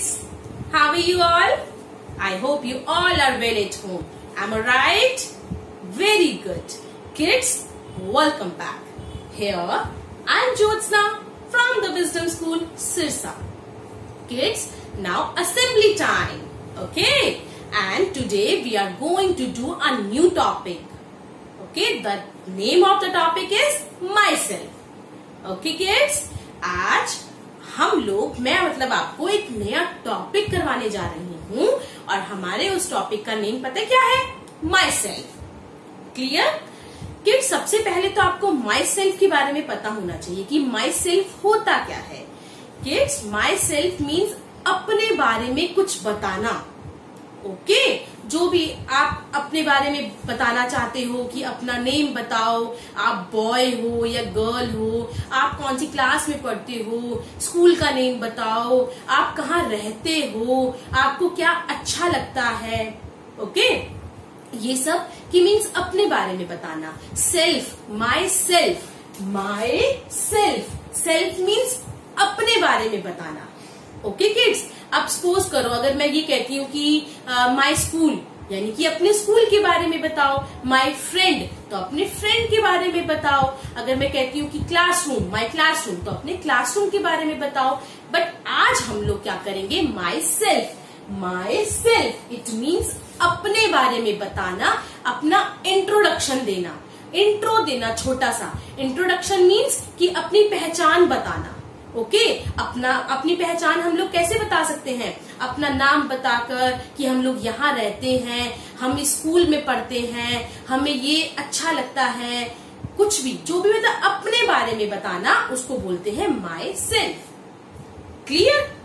kids. How are you all? I hope you all are well at home. Am I right? Very good. Kids, welcome back. Here, I am Jyotsna from the Wisdom School, Sirsa. Kids, now assembly time. Okay? And today we are going to do a new topic. Okay? The name of the topic is myself. Okay kids? आज हम लोग, मैं मतलब आपको एक नया topic करवाने जा रही हूँ और हमारे उस टॉपिक का नेम पता क्या है? माई सेल्फ क्लियर किड सबसे पहले तो आपको माई सेल्फ के बारे में पता होना चाहिए कि माई सेल्फ होता क्या है। किड्स माई सेल्फ मीन्स अपने बारे में कुछ बताना। Okay okay? जो भी आप अपने बारे में बताना चाहते हो कि अपना नेम बताओ, आप बॉय हो या गर्ल हो, आप कौन सी क्लास में पढ़ते हो स्कूल का नेम बताओ, आप कहाँ रहते हो, आपको क्या अच्छा लगता है ओके ये सब की मीन्स अपने बारे में बताना। Self myself myself self means अपने बारे में बताना। ओके किड्स अब सपोज़ करो, अगर मैं ये कहती हूँ कि माई स्कूल यानी कि अपने स्कूल के बारे में बताओ माई फ्रेंड तो अपने फ्रेंड के बारे में बताओ। अगर मैं कहती हूँ कि क्लासरूम माई क्लासरूम तो अपने क्लासरूम के बारे में बताओ। बट आज हम लोग क्या करेंगे? Myself myself it means अपने बारे में बताना, अपना इंट्रोडक्शन देना। इंट्रो देना छोटा सा। इंट्रोडक्शन मीन्स कि अपनी पहचान बताना। ओके? अपना, अपनी पहचान हम लोग कैसे बता सकते हैं? अपना नाम बताकर कि हम लोग यहाँ रहते हैं, हम स्कूल में पढ़ते हैं, हमें ये अच्छा लगता है। कुछ भी, जो भी मतलब अपने बारे में बताना, उसको बोलते हैं माई सेल्फ क्लियर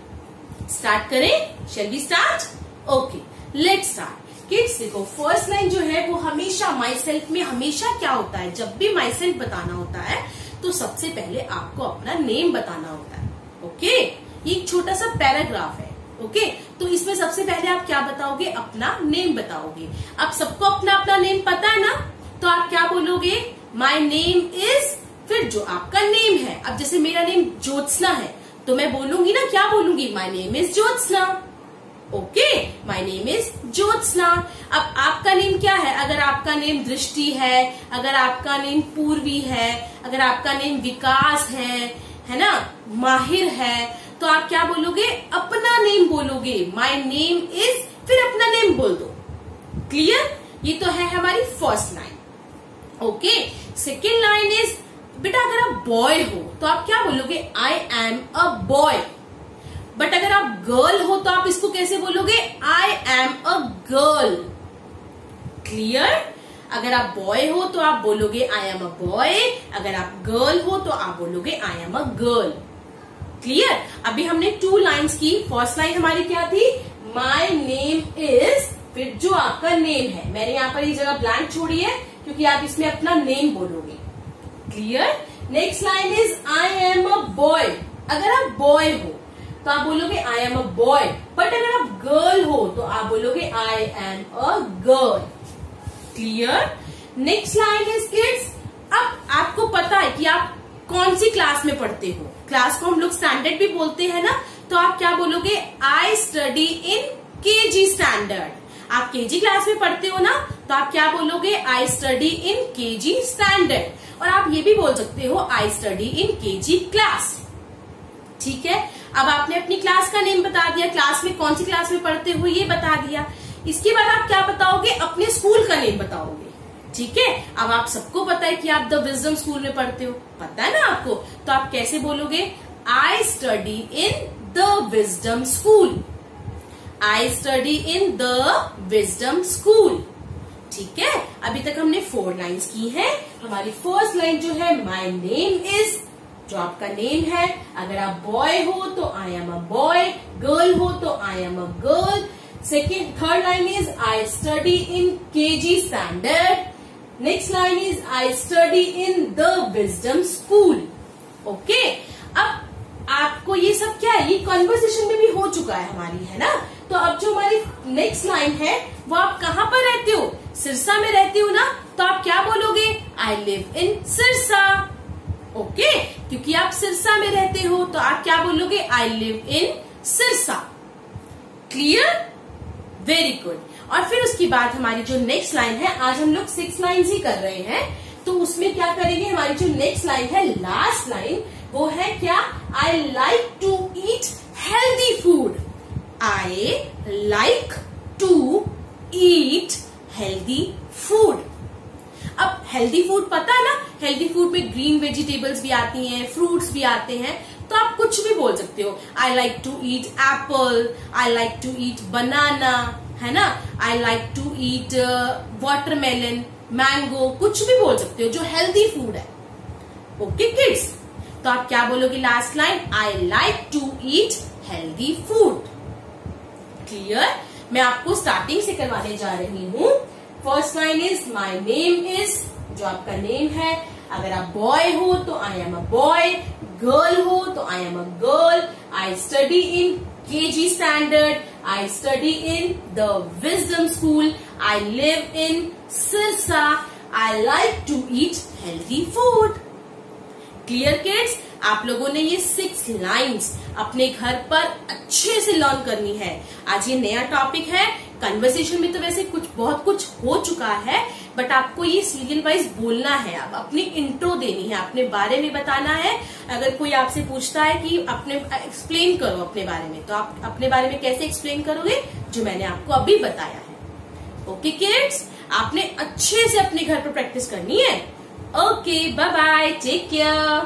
स्टार्ट करें? Shall be start okay let start kids देखो फ़र्स्ट लाइन जो है, वो हमेशा माई सेल्फ में हमेशा क्या होता है? जब भी माई सेल्फ बताना होता है तो सबसे पहले आपको अपना नेम बताना होता है ओके ये एक छोटा सा पैराग्राफ है ओके तो इसमें सबसे पहले आप क्या बताओगे? अपना नेम बताओगे। अब सबको अपना अपना नेम पता है ना? तो आप क्या बोलोगे? माई नेम इज़ फिर जो आपका नेम है। अब जैसे मेरा नेम ज्योत्सना है तो मैं बोलूँगी ना, क्या बोलूँगी? My name is Jyotsna. Okay my name is Jyotsna अब आपका नेम क्या है? अगर आपका नेम दृष्टि है, अगर आपका नेम पूर्वी है, अगर आपका नेम विकास है है ना? माहिर है तो आप क्या बोलोगे? अपना नेम बोलोगे। माई नेम इज़ फिर अपना नेम बोल दो। क्लियर ये तो है हमारी first line okay second line is बेटा अगर आप बॉय हो तो आप क्या बोलोगे? I am a boy but अगर आप गर्ल हो तो आप इसको कैसे बोलोगे? I am a girl clear अगर आप बॉय हो तो आप बोलोगे आई एम अ बॉय अगर आप गर्ल हो तो आप बोलोगे I am a girl clear अभी हमने टू लाइंस की। फ़र्स्ट लाइन हमारी क्या थी? माई नेम इज़ फिर जो आपका नेम है। मैंने यहाँ पर ये जगह ब्लैंक छोड़ी है, क्योंकि आप इसमें अपना नेम बोलोगे। Clear next line is I am a boy अगर आप बॉय हो तो आप बोलोगे I am a boy but अगर आप गर्ल हो तो आप बोलोगे I am a girl clear next line is kids अब आपको पता है कि आप कौन सी क्लास में पढ़ते हो? क्लास को हम लोग स्टैंडर्ड भी बोलते हैं ना? तो आप क्या बोलोगे? I study in K G standard आप के जी क्लास में पढ़ते हो ना? तो आप क्या बोलोगे? I study in K G standard और आप ये भी बोल सकते हो I study in K ji class ठीक है? अब आपने अपनी क्लास का नेम बता दिया। क्लास में कौन सी क्लास में पढ़ते हो, ये बता दिया। इसके बाद आप क्या बताओगे? अपने स्कूल का नेम बताओगे। ठीक है? अब आप सबको पता है कि आप द विजडम स्कूल में पढ़ते हो। पता है ना आपको? तो आप कैसे बोलोगे? I study in the Wisdom School I study in the Wisdom School ठीक है? अभी तक हमने फोर लाइंस की हैं। हमारी फ़र्स्ट लाइन जो है माई नेम इज़ जो आपका नेम है, अगर आप बॉय हो तो I am a boy girl हो तो I am a girl second third line is I study in K G standard next line is I study in the Wisdom school okay अब आपको ये सब क्या है? ये कॉन्वर्सेशन में भी हो चुका है हमारी, है ना? तो अब जो हमारी नेक्स्ट लाइन है, वो आप कहाँ पर रहते हो? सिरसा में रहती हो ना? तो आप क्या बोलोगे? I live in Sirsa. Okay क्योंकि आप सिरसा में रहते हो तो आप क्या बोलोगे? I live in Sirsa. Clear very good और फिर उसकी बात हमारी जो नेक्स्ट लाइन है, आज हम लोग सिक्स लाइन ही कर रहे हैं। तो उसमें क्या करेंगे? हमारी जो नेक्स्ट लाइन है लास्ट लाइन वो है क्या? I like to eat healthy food I like to eat healthy food अब हेल्दी फ़ूड पता है ना हेल्दी फ़ूड में ग्रीन वेजिटेबल्स भी आती हैं फ्रूट्स भी आते हैं तो आप कुछ भी बोल सकते हो। I like to eat apple I like to eat banana है ना? I like to eat watermelon mango कुछ भी बोल सकते हो जो हेल्दी फ़ूड है। ओके okay, किड्स तो आप क्या बोलोगे last line I like to eat healthy food clear मैं आपको स्टार्टिंग से करवाने जा रही हूँ। First line is my name is जो आपका नेम है अगर आप बॉय हो तो I am a boy girl हो तो I am a girl I study in K G standard I study in the Wisdom school I live in Sirsa I like to eat healthy food clear kids आप लोगों ने ये six lines अपने घर पर अच्छे से लर्न करनी है। आज ये नया टॉपिक है। कन्वर्सेशन में तो वैसे कुछ, बहुत कुछ हो चुका है बट आपको ये सीरियल वाइज बोलना है। आप अपनी इंट्रो देनी है, अपने बारे में बताना है। अगर कोई आपसे पूछता है कि अपने एक्सप्लेन करो अपने बारे में तो आप अपने बारे में कैसे एक्सप्लेन करोगे? जो मैंने आपको अभी बताया है। ओके किड्स आपने अच्छे से अपने घर पर प्रैक्टिस करनी है। Okay bye bye take care